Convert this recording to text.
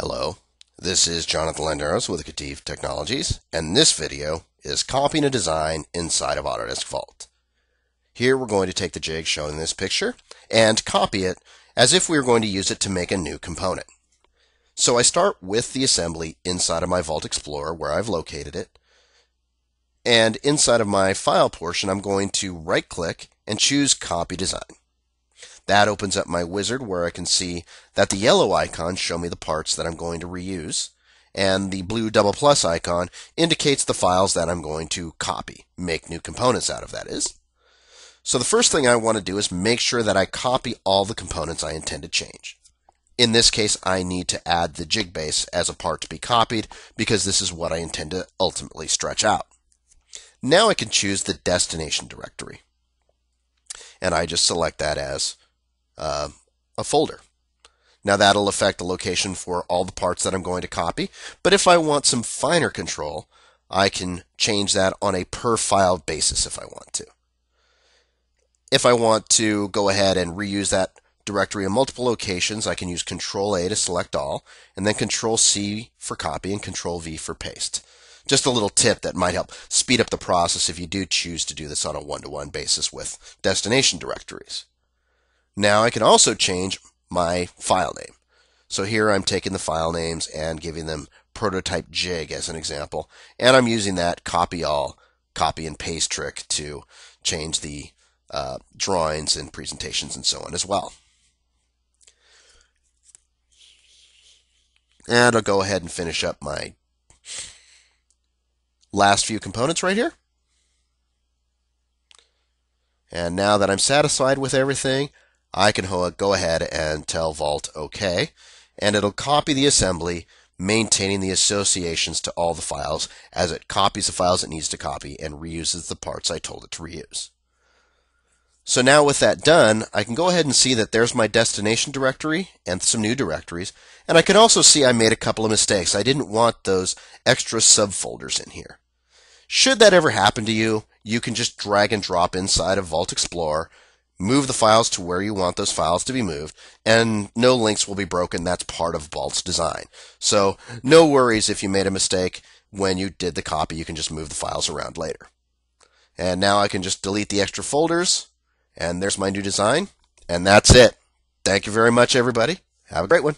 Hello, this is Jonathan Landeros with KETIV Technologies, and this video is copying a design inside of Autodesk Vault. Here we're going to take the jig shown in this picture and copy it as if we were going to use it to make a new component. So I start with the assembly inside of my Vault Explorer where I've located it. And inside of my file portion, I'm going to right click and choose Copy Design. That opens up my wizard where I can see that the yellow icons show me the parts that I'm going to reuse, and the blue double plus icon indicates the files that I'm going to copy, make new components out of that is. So the first thing I want to do is make sure that I copy all the components I intend to change. In this case, I need to add the jig base as a part to be copied because this is what I intend to ultimately stretch out. Now I can choose the destination directory. And I just select that as uh, a folder. Now that'll affect the location for all the parts that I'm going to copy, but if I want some finer control, I can change that on a per file basis if I want to. If I want to go ahead and reuse that directory in multiple locations, I can use Control A to select all, and then Control C for copy and Control V for paste. Just a little tip that might help speed up the process if you do choose to do this on a one to one basis with destination directories. Now I can also change my file name. So here I'm taking the file names and giving them prototype jig as an example, and I'm using that copy all, copy and paste trick to change the uh, drawings and presentations and so on as well. And I'll go ahead and finish up my last few components right here. And now that I'm satisfied with everything, I can go ahead and tell Vault OK, and it'll copy the assembly, maintaining the associations to all the files as it copies the files it needs to copy and reuses the parts I told it to reuse. So now with that done, I can go ahead and see that there's my destination directory and some new directories. And I can also see I made a couple of mistakes. I didn't want those extra subfolders in here. Should that ever happen to you, you can just drag and drop inside of Vault Explorer, move the files to where you want those files to be moved, and no links will be broken. That's part of Vault's design. So no worries if you made a mistake when you did the copy. You can just move the files around later. And now I can just delete the extra folders, and there's my new design, and that's it. Thank you very much, everybody. Have a great one.